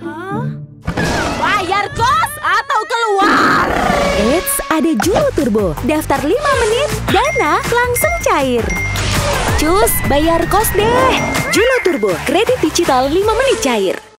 Hah? Bayar kos atau keluar? Eits, ada Julu Turbo. Daftar 5 menit, dana langsung cair. Cus, bayar kos deh. Julu Turbo, kredit digital 5 menit cair.